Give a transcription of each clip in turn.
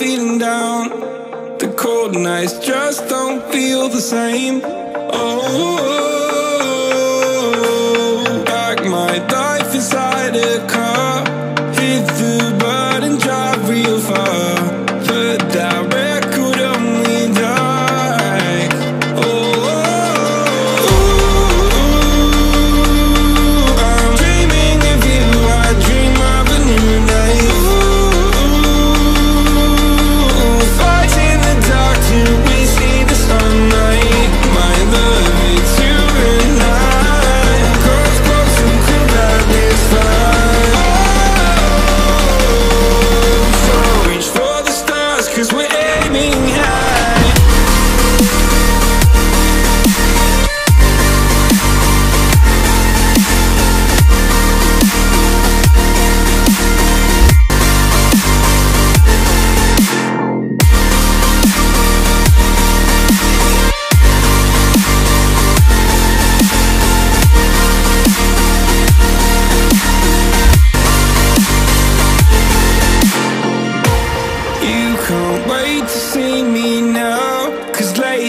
feeling down. The cold nights just don't feel the same. Oh.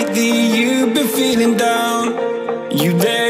Lately you've been feeling down. You there?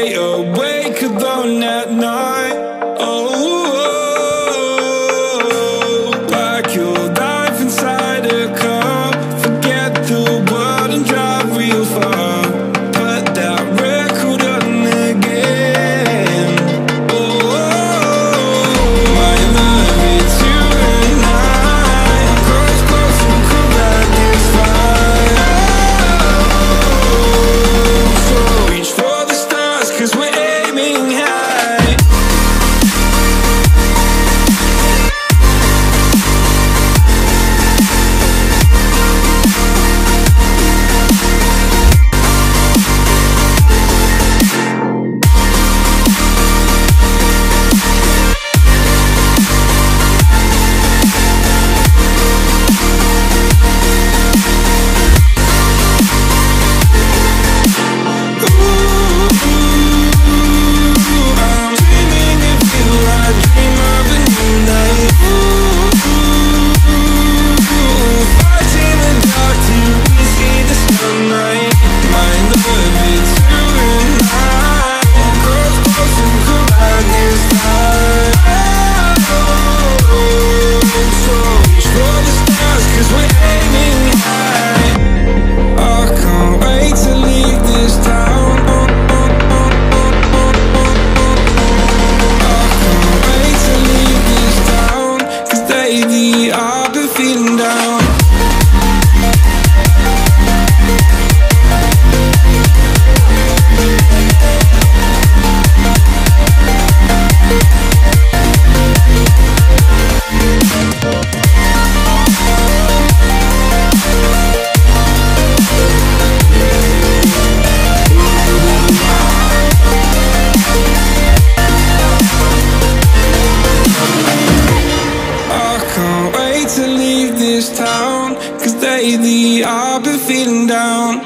Lately I've been feeling down.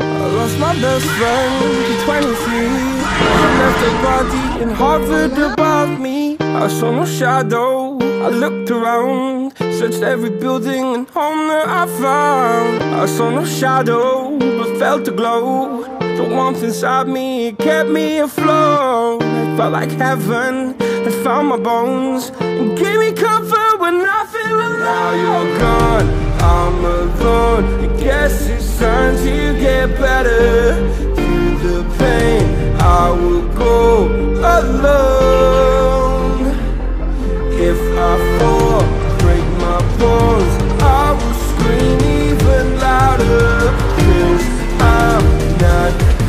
I lost my best friend to 23. She left her body and hovered above me. I saw no shadow. I looked around, searched every building and home that I found. I saw no shadow, but felt a glow. The warmth inside me kept me afloat. It felt like heaven had found my bones and gave me comfort when I feel alone. Now you're gone, I'm alone. I guess it's time to get better. Through the pain, I will go alone. If I fall, break my bones, I will scream even louder. Cause I'm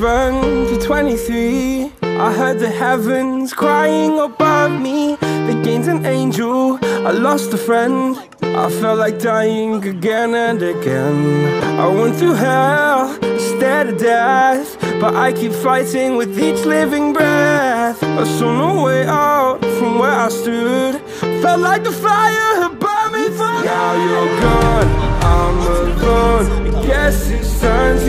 Friend to 23. I heard the heavens crying above me. They gained an angel. I lost a friend. I felt like dying again and again. I went through hell, stared at death. But I keep fighting with each living breath. I saw no way out from where I stood. Felt like the fire had burned me through. Now you're gone, I'm alone. I guess it's time